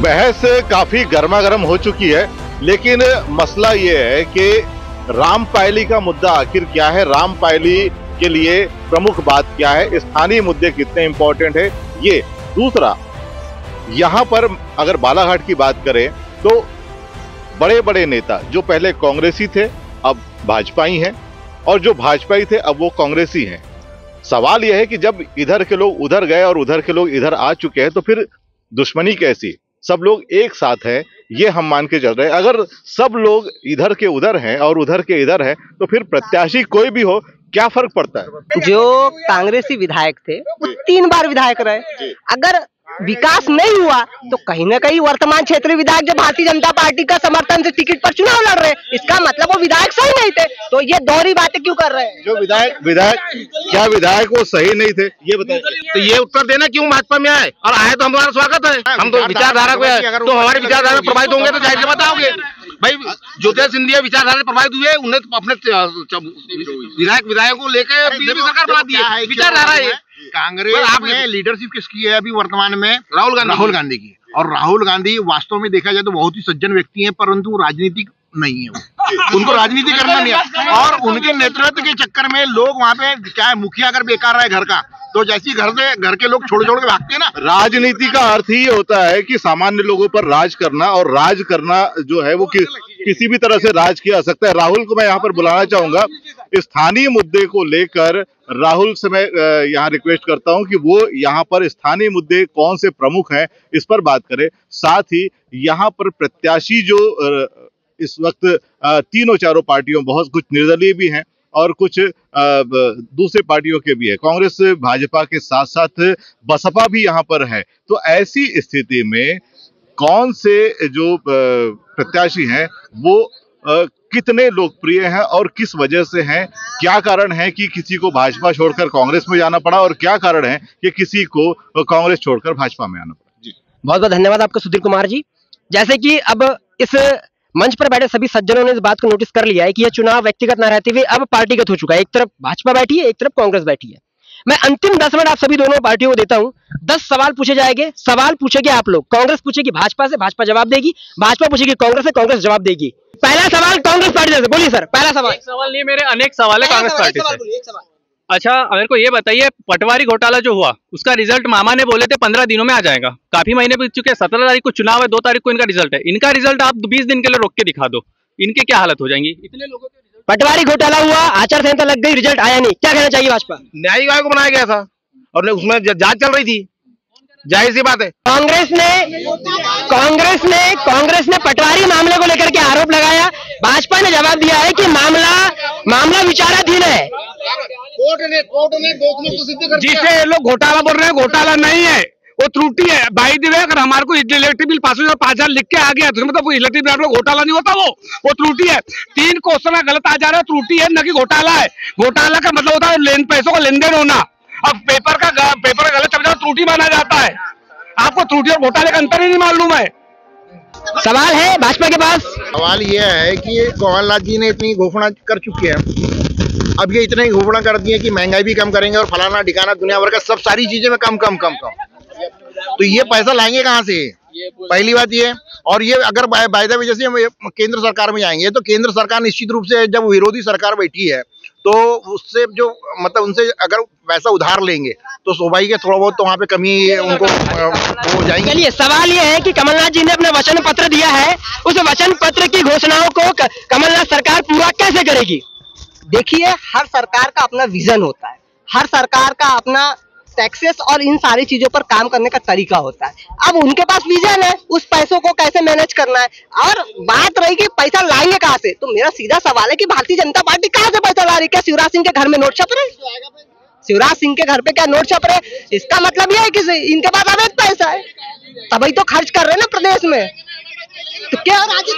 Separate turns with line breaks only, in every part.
बहस काफ़ी गर्मा गर्म हो चुकी है, लेकिन मसला ये है कि राम पायली का मुद्दा आखिर क्या है? राम पायली के लिए प्रमुख बात क्या है? स्थानीय मुद्दे कितने इंपॉर्टेंट है? ये। दूसरा, यहाँ पर अगर बालाघाट की बात करें तो बड़े बड़े नेता, जो पहले कांग्रेसी थे, अब भाजपाई हैं, और जो भाजपाई थे, अब वो कांग्रेसी हैं। सवाल यह है कि जब इधर के लोग उधर गए और उधर के लोग इधर आ चुके हैं तो फिर दुश्मनी कैसी? सब लोग एक साथ हैं ये हम मान के चल रहे हैं। अगर सब लोग इधर के उधर हैं और उधर के इधर हैं तो फिर प्रत्याशी कोई भी हो क्या फ़र्क पड़ता है?
जो कांग्रेसी विधायक थे वो तीन बार विधायक रहे। अगर विकास नहीं हुआ तो कहीं ना कहीं वर्तमान क्षेत्रीय विधायक जो भारतीय जनता पार्टी का समर्थन से टिकट पर चुनाव लड़ रहे हैं इसका मतलब वो विधायक सही नहीं थे तो ये दोहरी बातें क्यों कर रहे हैं?
जो विधायक विधायक क्या विधायक वो सही नहीं थे ये बताइए।
तो ये उत्तर देना क्यों भाजपा में आए? और आए तो हमारा स्वागत है। हम तो विचारधारा को है। तो हमारी विचारधारा प्रभावित होंगे तो ज़ाहिर सी बात भाई ज्योतिष सिंधिया विचारधारा से प्रभावित हुए उन्हें तो अपने विधायक विधायकों को लेकर सरकार बना दी है। विचारधारा है
कांग्रेस
आप
में लीडरशिप किसकी है अभी वर्तमान में?
राहुल गांधी
राहुल गांधी की। और राहुल गांधी वास्तव में देखा जाए तो बहुत ही सज्जन व्यक्ति हैं परंतु राजनीतिक नहीं है उनको राजनीति करना नहीं है। और उनके नेतृत्व के चक्कर में लोग वहाँ पे चाहे मुखिया अगर बेकार रहा है घर का तो जैसी घर से घर के लोग छोड़ छोड़ के भागते हैं ना।
राजनीति का अर्थ ही होता है कि सामान्य लोगों पर राज करना और राज करना जो है वो कि, किसी भी तरह से राज किया जा सकता है। राहुल को मैं यहाँ पर बुलाना चाहूँगा। स्थानीय मुद्दे को लेकर राहुल से मैं यहाँ रिक्वेस्ट करता हूँ कि वो यहाँ पर स्थानीय मुद्दे कौन से प्रमुख हैं, इस पर बात करें। साथ ही यहाँ पर प्रत्याशी जो इस वक्त तीनों चारों पार्टियों बहुत कुछ निर्दलीय भी हैं और कुछ दूसरे पार्टियों के भी है। कांग्रेस, भाजपा के साथ साथ बसपा भी यहाँ पर है। तो ऐसी स्थिति में कौन से जो प्रत्याशी हैं, वो कितने लोकप्रिय हैं और किस वजह से हैं? क्या कारण है कि किसी को भाजपा छोड़कर कांग्रेस में जाना पड़ा? और क्या कारण है कि किसी को कांग्रेस छोड़कर भाजपा में आना पड़ा? जी।
बहुत बहुत धन्यवाद आपका, सुधीर कुमार जी। जैसे कि अब इस मंच पर बैठे सभी सज्जनों ने इस बात को नोटिस कर लिया है कि यह चुनाव व्यक्तिगत न रहते हुए अब पार्टीगत हो चुका है। एक तरफ़ भाजपा बैठी है, एक तरफ़ कांग्रेस बैठी है। मैं अंतिम दस मिनट आप सभी दोनों पार्टियों को देता हूँ। दस सवाल पूछे जाएँगे। सवाल पूछेंगे आप लोग। कांग्रेस पूछेगी भाजपा से, भाजपा जवाब देगी। भाजपा पूछेगी कांग्रेस से, कांग्रेस जवाब देगी। पहला सवाल कांग्रेस पार्टी से बोलिए सर पहला सवाल।
एक सवाल नहीं मेरे अनेक सवाल है कांग्रेस पार्टी से। अच्छा मेरे को ये बताइए पटवारी घोटाला जो हुआ उसका रिज़ल्ट मामा ने बोले थे पंद्रह दिनों में आ जाएगा। काफ़ी महीने बीत चुके हैं सत्रह तारीख को चुनाव है दो तारीख को इनका रिज़ल्ट है। इनका रिज़ल्ट आप बीस दिन के लिए रोक के दिखा दो। इनके क्या हालत हो जाएँगी? इतने लोगों के
पटवारी घोटाला हुआ आचार संहिता लग गई रिज़ल्ट आया नहीं। क्या कहना चाहिए भाजपा?
न्यायिक आयोग बनाया गया था और उसमें जाँच चल रही थी। ज़ाहिर सी बात है।
कांग्रेस ने कांग्रेस ने कांग्रेस ने पटवारी मामले को लेकर के आरोप भाजपा ने जवाब दिया है कि मामला मामला विचाराधीन है।
कोर्ट ने कोर्ट ने दोषियों सिद्ध कर
जिसे ये लोग घोटाला बोल रहे हैं घोटाला नहीं है। वो त्रुटि है। भाई दिवे अगर हमारे को इलेक्ट्रिक बिल पास हो पाँच हज़ार लिख के आ गया तो मतलब इलेक्ट्रिक बिल में घोटाला नहीं होता वो। वो त्रुटि है। तीन क्वेश्चन गलत आ जा रहा है त्रुटि है न कि घोटाला है। घोटाला का मतलब होता है पैसों का लेन देन होना। अब पेपर का पेपर का गलत जाए त्रुटि माना जाता है। आपको त्रुटि और घोटाले का अंतर ही नहीं मालूम है।
सवाल है भाजपा के पास?
सवाल ये है कि कमलनाथ जी ने इतनी घोषणा कर चुके हैं। अब ये इतने घोषणा कर दी है कि महँगाई भी कम करेंगे और फलाना ठिकाना दुनिया भर का सब सारी चीज़ें में कम कम कम कम। तो ये पैसा लाएँगे कहाँ से? पहली बात ये। और ये अगर वायदा वजह से हम केंद्र सरकार में जाएँगे तो केंद्र सरकार निश्चित रूप से जब विरोधी सरकार बैठी है तो उससे जो मतलब उनसे अगर पैसा उधार लेंगे तो स्वाभाविक है थोड़ा बहुत तो वहाँ पे कमी उनको हो जाएगी।
चलिए सवाल ये है कि कमलनाथ जी ने अपना वचन पत्र दिया है उस वचन पत्र की घोषणाओं को कमलनाथ सरकार पूरा कैसे करेगी? देखिए हर सरकार का अपना विजन होता है। हर सरकार का अपना टैक्सेस और इन सारी चीज़ों पर काम करने का तरीका होता है। अब उनके पास विजन है उस पैसों को कैसे मैनेज करना है? और बात रही कि पैसा लाएँगे कहाँ से? तो मेरा सीधा सवाल है कि भारतीय जनता पार्टी कहाँ से पैसा ला रही क्या शिवराज सिंह के घर में नोट छप रहे शिवराज सिंह के घर पे क्या नोट छप रहे इसका मतलब ये है कि इनके पास अवैध पैसा है। तभी तो खर्च कर रहे ना प्रदेश में। तो क्या राज्य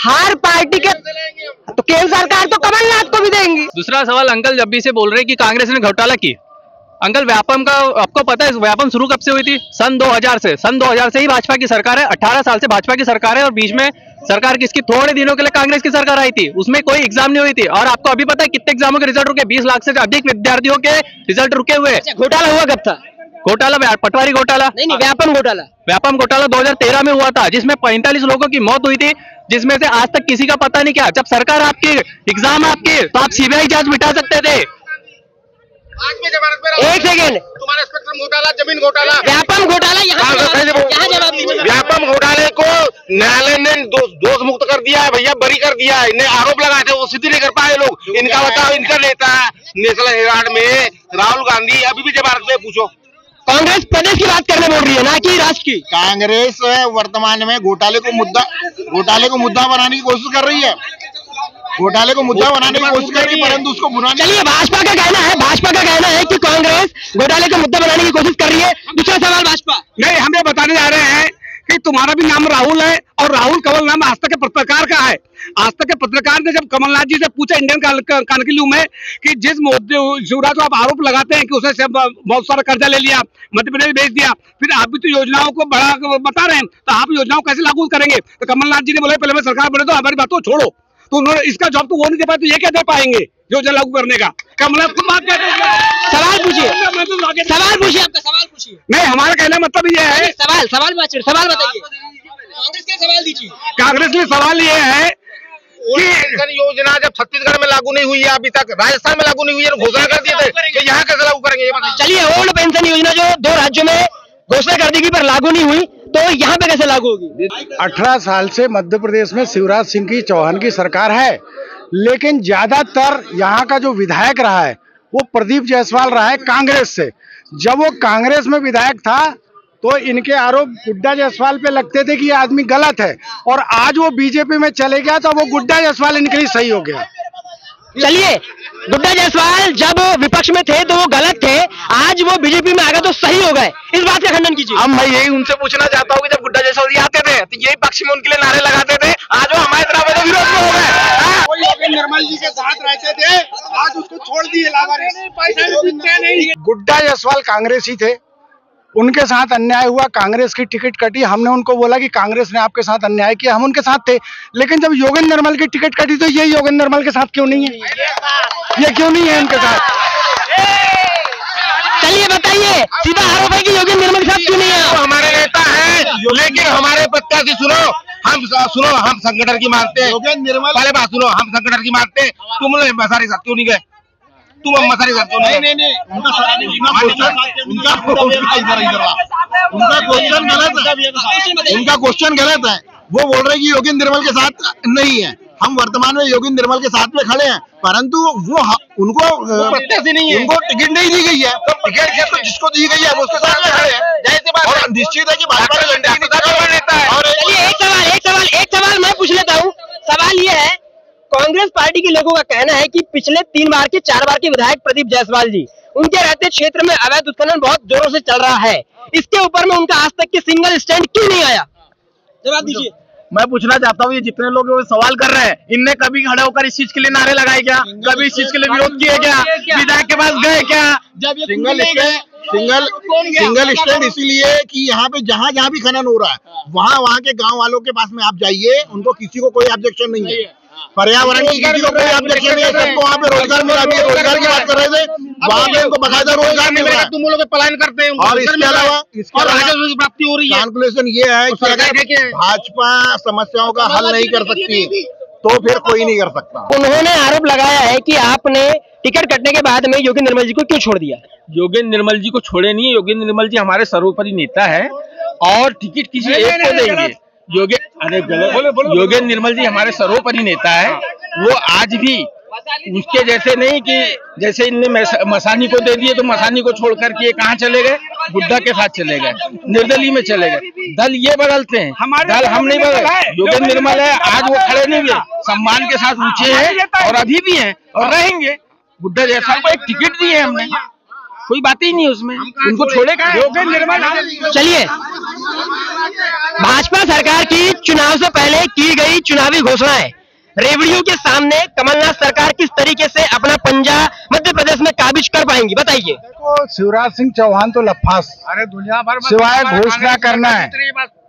हर पार्टी के तो केंद्र सरकार तो कमलनाथ को भी देंगी।
दूसरा सवाल, अंकल जब भी से बोल रहे कि कांग्रेस ने घोटाला की अंकल व्यापम का आपको पता है व्यापम शुरू कब से हुई थी? सन 2000 से। सन 2000 से ही भाजपा की सरकार है 18 साल से भाजपा की सरकार है और बीच में सरकार किसकी थोड़े दिनों के लिए कांग्रेस की सरकार आई थी। उसमें कोई एग्ज़ाम नहीं हुई थी। और आपको अभी पता है कितने एग्जामों के रिज़ल्ट रुके? 20 लाख से अधिक विद्यार्थियों के रिज़ल्ट रुके हुए।
घोटाला हुआ कब था?
घोटाला पटवारी घोटाला।
नहीं नहीं व्यापम घोटाला।
व्यापम घोटाला 2013 में हुआ था जिसमें 45 लोगों की मौत हुई थी जिसमें से आज तक किसी का पता नहीं क्या। जब सरकार आपकी एग्ज़ाम आपकी तो आप सीबीआई जाँच बिठा सकते थे।
आज के जमाने में
एक सेकेंड।
तुम्हारा स्पेक्ट्रम घोटाला ज़मीन घोटाला।
व्यापम घोटाला यहाँ जवाब- यहाँ जवाब दीजिए।
व्यापम घोटाले को न्यायालय ने दोष मुक्त कर दिया है भैया बरी कर दिया है। इन्हें आरोप लगाए थे वो सिद्ध नहीं कर पाए लोग। इनका बताओ इनका नेता नेशनल हेराल्ड में राहुल गांधी। अभी भी जमानत में पूछो।
कांग्रेस प्रदेश की बात करने बोल रही है ना कि राष्ट्र की?
कांग्रेस वर्तमान में घोटाले को मुद्दा घोटाले को मुद्दा बनाने की कोशिश कर रही है। घोटाले को मुद्दा बनाने की कोशिश कर रही है परंतु उसको बुराने
चलिए भाजपा का कहना है भाजपा का कहना है कि कांग्रेस घोटाले को मुद्दा बनाने की कोशिश कर रही है। दूसरा सवाल भाजपा।
नहीं हम ये बताने जा रहे हैं कि तुम्हारा भी नाम राहुल है और राहुल कमल नाम आज तक के पत्रकार का है। आज तक के पत्रकार ने जब कमलनाथ जी से पूछा इंडियन कानकिलू में कि जिस मोदी शिवराज को आप आरोप लगाते हैं कि उसने सब बहुत सारा कर्जा ले लिया मध्य प्रदेश भेज दिया फिर आप भी तो योजनाओं को बढ़ा बता रहे हैं तो आप योजनाओं कैसे लागू करेंगे? तो कमलनाथ जी ने बोला पहले मैं सरकार बने तो हमारी बातों छोड़ो। तो उन्होंने इसका जवाब तो वो नहीं दे पाए तो ये क्या दे पाएँगे योजना लागू करने का? कमलनाथ खुद बात कहते हैं?
सवाल पूछिए।
तो
सवाल पूछिए आपका सवाल पूछिए।
नहीं हमारा कहना मतलब ये है
सवाल सवाल बात सवाल बताइए। कांग्रेस के सवाल दीजिए।
कांग्रेस के सवाल ये है
कि पेंशन योजना जब छत्तीसगढ़ में लागू नहीं हुई है अभी तक राजस्थान में लागू नहीं हुई है तो घोषणा कर दिए थे तो यहाँ कैसे लागू करेंगे
चलिए ओल्ड पेंशन योजना जो दो राज्यों में घोषणा कर दी गई पर लागू नहीं हुई तो यहाँ पे कैसे लागू होगी?
अठारह साल से मध्य प्रदेश में शिवराज सिंह की चौहान की सरकार है, लेकिन ज़्यादातर यहाँ का जो विधायक रहा है, वो प्रदीप जायसवाल रहा है कांग्रेस से। जब वो कांग्रेस में विधायक था तो इनके आरोप गुड्डा जायसवाल पे लगते थे कि ये आदमी गलत है, और आज वो बीजेपी में चले गया तो वो गुड्डा जायसवाल इनके लिए सही हो गया।
चलिए गुड्डा जायसवाल जब विपक्ष में थे तो वो गलत थे आज वो बीजेपी में आ गए तो सही हो गए। इस बात का खंडन कीजिए।
अब मैं यही उनसे पूछना चाहता हूँ कि जब गुड्डा जैसा जी आते थे तो यही पक्ष में उनके लिए नारे लगाते थे आज वो हमारे तरफ़ तो विरोध में हो गए। हाँ?
निर्मल जी के साथ रहते थे आज उसको छोड़ दिए
गुड्डा जायसवाल कांग्रेस ही थे। उनके साथ अन्याय हुआ कांग्रेस की टिकट कटी हमने उनको बोला कि कांग्रेस ने आपके साथ अन्याय किया हम उनके साथ थे। लेकिन जब योगेंद्र निर्मल की टिकट कटी तो ये योगेंद्र निर्मल के साथ क्यों नहीं है? ये क्यों नहीं है उनके साथ?
चलिए बताइए सीधा आरोप है कि योगेंद्र निर्मल के साथ क्यों नहीं है?
हमारे नेता है लेकिन हमारे पत्ता की सुनो हम सुनो हम संगठन की मानते हैं।
योगेंद्र निर्मल
पहले बात सुनो हम संगठन की मानते हैं। तुम लोग मसारी साथ क्यों नहीं गए? तुम मसारी साथ क्यों नहीं गए
उनका उनका उनका क्वेश्चन गलत है। उनका क्वेश्चन गलत है। वो बोल रहे हैं कि योगेंद्र निर्मल के साथ नहीं है। हम वर्तमान में योगेंद्र निर्मल के साथ में खड़े हैं। परंतु वो उनको
प्रत्याशी नहीं है।
उनको टिकट नहीं दी गई है। टिकट तो जिसको दी गई है उसके साथ में खड़े हैं। निश्चित है कि भाजपा का झंडा
आपका बड़ा नेता है।
और
चलिए एक सवाल एक सवाल एक सवाल मैं पूछ लेता हूँ सवाल ये है कांग्रेस पार्टी के लोगों का कहना है कि पिछले तीन बार के चार बार के विधायक प्रदीप जायसवाल जी उनके रहते क्षेत्र में अवैध उत्खनन बहुत जोरों से चल रहा है। इसके ऊपर में उनका आज तक के सिंगल स्टैंड क्यों नहीं आया? जवाब दीजिए।
मैं पूछना चाहता हूँ ये जितने लोग सवाल कर रहे हैं इनने कभी खड़े होकर इस चीज़ के लिए नारे लगाए क्या? कभी इस चीज़ के लिए विरोध किए क्या? विधायक के पास गए क्या?
जब सिंगल सिंगल सिंगल स्टैंड इसीलिए कि यहाँ पे जहाँ जहाँ भी खनन हो रहा है वहाँ वहाँ के गाँव वालों के पास में आप जाइए उनको किसी को कोई ऑब्जेक्शन नहीं है। पर्यावरण की किसी को कोई ऑब्जेक्शन नहीं है सबको वहाँ पे रोज़गार मिला अभी रोज़गार की बात कर रहे थे। वहाँ पे उनको बकायदा रोज़गार मिल रहा है।
तुम लोग पलायन करते हैं।
और इसके अलावा इसके अलावा
राजस्व की प्राप्ति हो रही है।
कैलकुलेशन ये है कि अगर भाजपा समस्याओं का हल नहीं कर सकती तो फिर कोई नहीं कर सकता।
उन्होंने आरोप लगाया है कि आपने टिकट कटने के बाद में योगी निर्मल जी को क्यों छोड़ दिया?
योगेंद्र निर्मल जी को छोड़े नहीं योगेंद्र निर्मल जी हमारे सर्वोपरि नेता है और टिकट किसी एक को देंगे। योगे अरे योगेंद्र निर्मल जी हमारे सर्वोपरि नेता है। वो आज भी उसके जैसे नहीं कि जैसे इनने मसानी को दे दिए तो मसानी को छोड़ करके ये कहाँ चले गए? गुड्डा के साथ चले गए। निर्दलीय में चले गए। दल ये बदलते हैं।
हमारे
दल हम नहीं बदल। योगेंद्र निर्मल है आज वो खड़े नहीं हुए। सम्मान के साथ ऊँचे हैं और अभी भी हैं और रहेंगे। गुड्डा जैसा को एक टिकट दी है हमने। कोई बात ही नहीं उसमें। उनको छोड़ेगा
योगेंद्र निर्मल
चलिए। भाजपा सरकार की चुनाव से पहले की गई चुनावी घोषणाएँ। रेवड़ियों के सामने कमलनाथ सरकार किस तरीके से अपना पंजा मध्य प्रदेश में काबिज कर पाएँगी बताइए।
देखो शिवराज सिंह चौहान तो लफास।
अरे दुनिया भर
सिवाय घोषणा करना है।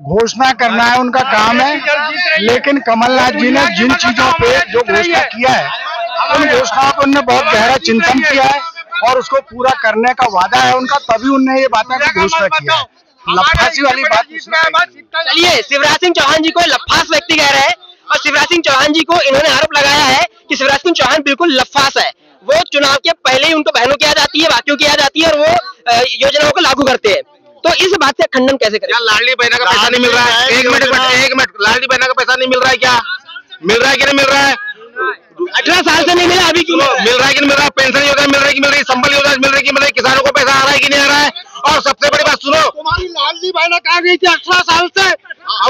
घोषणा करना है उनका काम है। लेकिन कमलनाथ जी ने जिन चीज़ों पे जो घोषणा किया है उन घोषणाओं पर उन्होंने बहुत गहरा चिंतन किया है और उसको पूरा करने का वादा है उनका तभी उनने ये बातें की घोषणा किया है। लफासी वाली बात।
चलिए शिवराज सिंह चौहान जी को लफास व्यक्ति कह रहे हैं और शिवराज सिंह चौहान जी को इन्होंने आरोप लगाया है कि शिवराज सिंह चौहान बिल्कुल लफास है। वो चुनाव के पहले ही उनको बहनों की याद आती है बाकियों की याद आती है और वो योजनाओं को लागू करते हैं। तो इस बात से खंडन कैसे करें?
क्या लाडली बहना का पैसा नहीं मिल रहा है। एक मिनट एक मिनट एक मिनट लाडली बहना का पैसा नहीं मिल रहा है क्या? मिल रहा है कि नहीं मिल रहा है?
अठारह साल से नहीं मिला अभी क्यों
मिल? रहा है कि मिल रहा है? पेंशन योजना मिल रही कि मिल रही संबल योजना मिल रही कि मिल रही किसानों को पैसा आ रहा है कि नहीं आ रहा है? और सबसे बड़ी बात सुनो।
तुम्हारी लाडली बहना कहा गई थी अठारह साल से?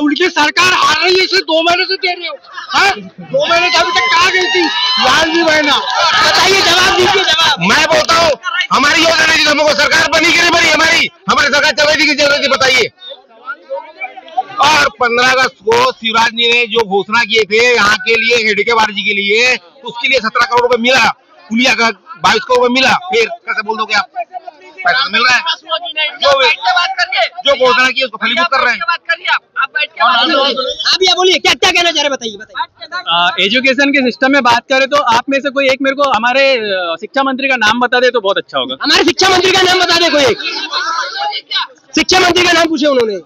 उनकी सरकार आ रही है इसे दो महीने से दे रहे हो। हैं? दो महीने से अभी तक कहा गई थी? लाडली बहना।
बताइए जवाब दीजिए जवाब।
मैं बोलता हूँ हमारी योजना थी हमको सरकार बनी कि नहीं बनी? हमारी हमारी सरकार चल रही थी कि चल रही थी बताइए। और पंद्रह अगस्त को शिवराज जी ने जो घोषणा किए थे यहाँ के लिए हेडके बार जी के लिए उसके लिए सत्रह करोड़ रुपए मिला पुलिया का बाईस करोड़ रुपए मिला फिर कैसे बोल दोगे आप? पैसा तो मिल रहा है। जो जो घोषणा की उसको फलीभूत कर रहे हैं
हाँ भैया बोलिए क्या क्या कहना चाह रहे बताइए बताइए।
एजुकेशन के सिस्टम में बात करें तो आप में से कोई एक मेरे को हमारे शिक्षा मंत्री का नाम बता दे तो बहुत अच्छा होगा।
हमारे शिक्षा मंत्री का नाम बता दे कोई एक। शिक्षा मंत्री का नाम पूछे उन्होंने।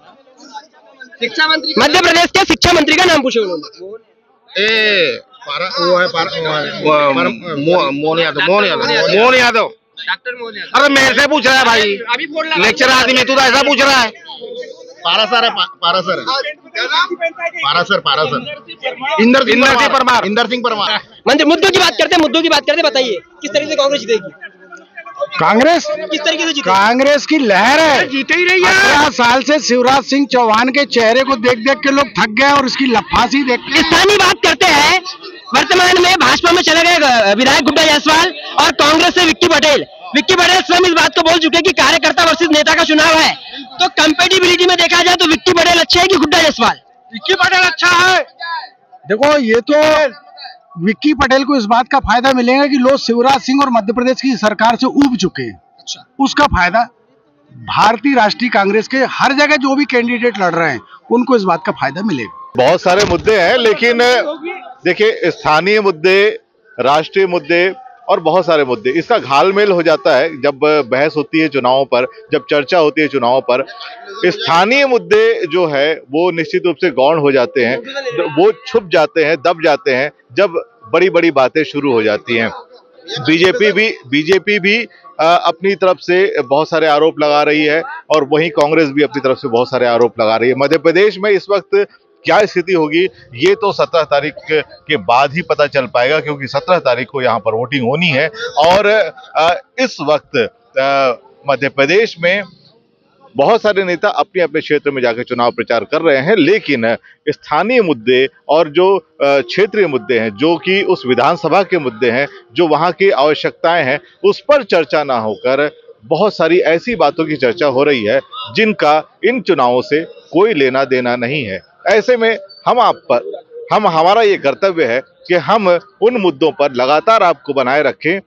शिक्षा मंत्री मध्य प्रदेश के शिक्षा मंत्री का नाम पूछे उन्होंने।
ए पारा वो है पारा वो है। परम-
मो- मोहन यादव मोहन यादव मोहन यादव
डॉक्टर मोहन यादव
अरे मेरे से पूछ रहा है भाई।
अभी
लेक्चर आदमी तू तो ऐसा पूछ रहा है।
पारासर है पा- पारासर है। पारासर पारासर
इंदर इंदर सिंह परमार।
इंदर सिंह परमार।
मंत्री मुद्दों की बात करते हैं मुद्दों की बात करते हैं बताइए। किस तरीके से कांग्रेस जीतेगी?
कांग्रेस?
किस तरीके से जीतेगी?
कांग्रेस की लहर है।
जीते ही रही है।
अठारह साल से शिवराज सिंह चौहान के चेहरे को देख देख के लोग थक गए और उसकी लफासी देख
स्थानीय बात करते हैं वर्तमान में भाजपा में चले गए विधायक गुड्डा जायसवाल और कांग्रेस से विक्की पटेल। विक्की पटेल स्वयं इस बात को बोल चुके हैं कि कार्यकर्ता वर्सेस नेता का चुनाव है। तो कंपेटिबिलिटी में देखा जाए तो विक्की पटेल अच्छे है कि गुड्डा जायसवाल?
विक्की पटेल अच्छा है।
देखो ये तो विक्की पटेल को इस बात का फ़ायदा मिलेगा कि लोग शिवराज सिंह और मध्य प्रदेश की सरकार से उब चुके हैं। अच्छा। उसका फ़ायदा भारतीय राष्ट्रीय कांग्रेस के हर जगह जो भी कैंडिडेट लड़ रहे हैं उनको इस बात का फ़ायदा मिलेगा।
बहुत सारे मुद्दे हैं लेकिन देखिए, स्थानीय मुद्दे, राष्ट्रीय मुद्दे और बहुत सारे मुद्दे। इसका घालमेल हो जाता है जब बहस होती है चुनावों पर, जब चर्चा होती है चुनावों पर। स्थानीय मुद्दे जो है, वो निश्चित रूप से गौण हो जाते हैं। वो छुप जाते हैं, दब जाते हैं, जब बड़ी बड़ी बातें शुरू हो जाती हैं। बीजेपी भी बीजेपी भी अपनी तरफ़ से बहुत सारे आरोप लगा रही है और वहीं कांग्रेस भी अपनी तरफ़ से बहुत सारे आरोप लगा रही है। मध्य प्रदेश में इस वक्त क्या स्थिति होगी, ये तो सत्रह तारीख के बाद ही पता चल पाएगा, क्योंकि सत्रह तारीख को यहाँ पर वोटिंग होनी है। और इस वक्त मध्य प्रदेश में बहुत सारे नेता अपने अपने क्षेत्र में जाकर चुनाव प्रचार कर रहे हैं, लेकिन स्थानीय मुद्दे और जो क्षेत्रीय मुद्दे हैं, जो कि उस विधानसभा के मुद्दे हैं, जो वहाँ की आवश्यकताएँ हैं, उस पर चर्चा ना होकर बहुत सारी ऐसी बातों की चर्चा हो रही है, जिनका इन चुनावों से कोई लेना देना नहीं है। ऐसे में हम आप पर, हम, हमारा ये कर्तव्य है कि हम उन मुद्दों पर लगातार आपको बनाए रखें,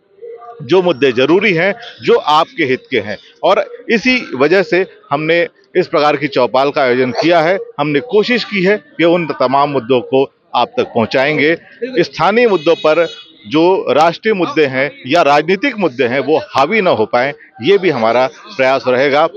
जो मुद्दे ज़रूरी हैं, जो आपके हित के हैं। और इसी वजह से हमने इस प्रकार की चौपाल का आयोजन किया है। हमने कोशिश की है कि उन तमाम मुद्दों को आप तक पहुंचाएँगे। स्थानीय मुद्दों पर जो राष्ट्रीय मुद्दे हैं या राजनीतिक मुद्दे हैं, वो हावी ना हो पाए, ये भी हमारा प्रयास रहेगा।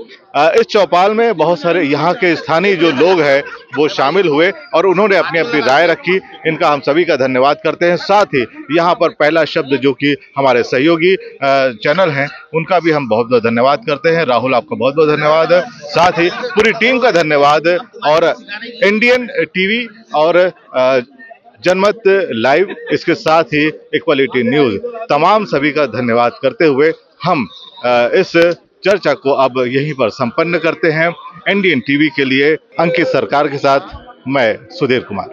इस चौपाल में बहुत सारे यहाँ के स्थानीय जो लोग हैं, वो शामिल हुए और उन्होंने अपनी अपनी राय रखी। इनका हम सभी का धन्यवाद करते हैं। साथ ही यहाँ पर पहला शब्द जो कि हमारे सहयोगी चैनल हैं, उनका भी हम बहुत बहुत धन्यवाद करते हैं। राहुल, आपका बहुत बहुत धन्यवाद। साथ ही पूरी टीम का धन्यवाद। और इंडियन टीवी और जनमत लाइव, इसके साथ ही इक्वालिटी न्यूज़। तमाम सभी का धन्यवाद करते हुए हम इस चर्चा को अब यहीं पर संपन्न करते हैं। इंडियन टीवी के लिए अंकित सरकार के साथ मैं सुधीर कुमार।